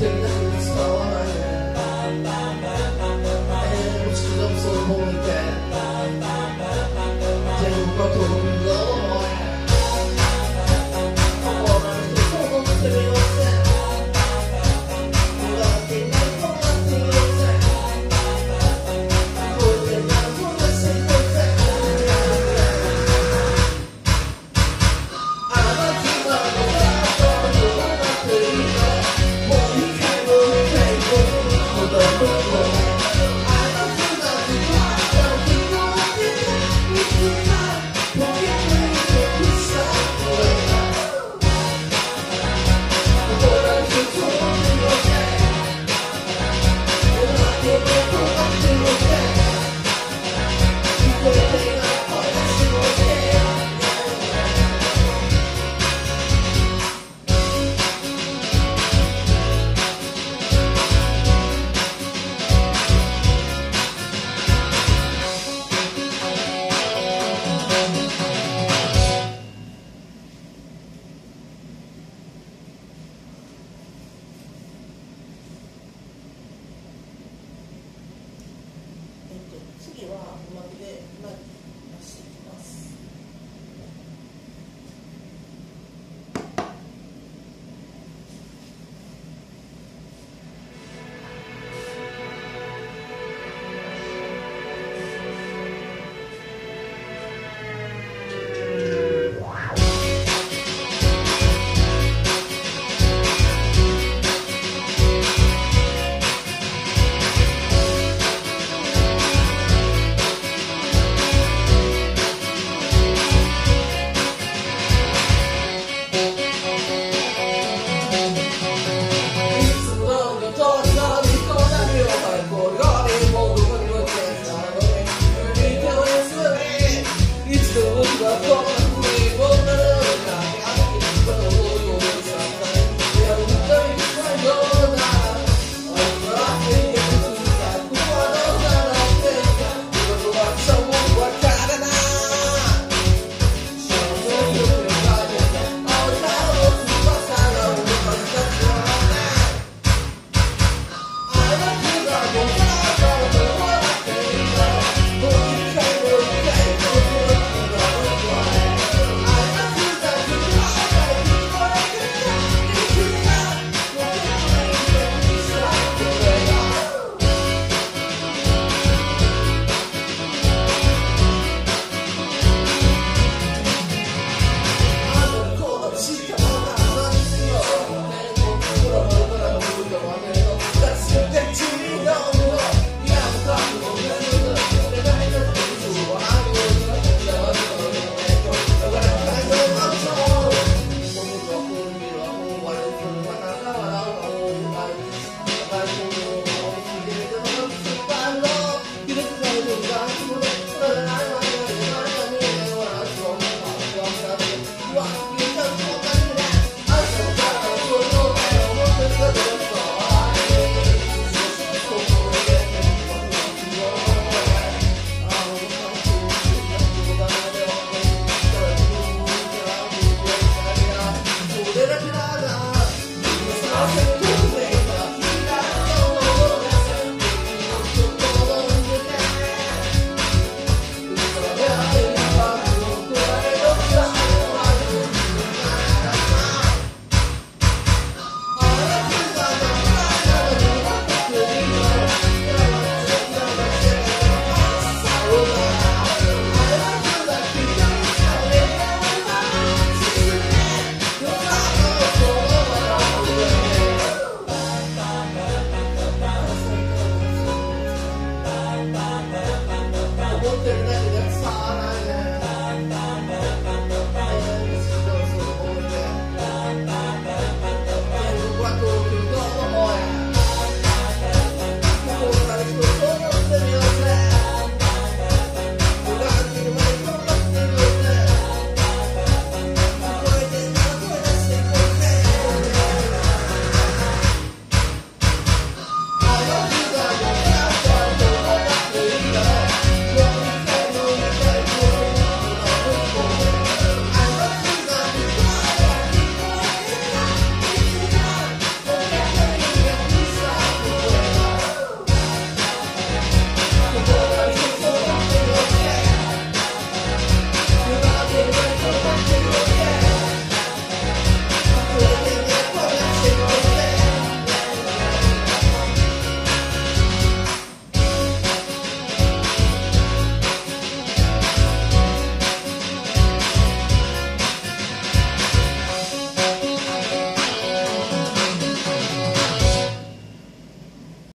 holy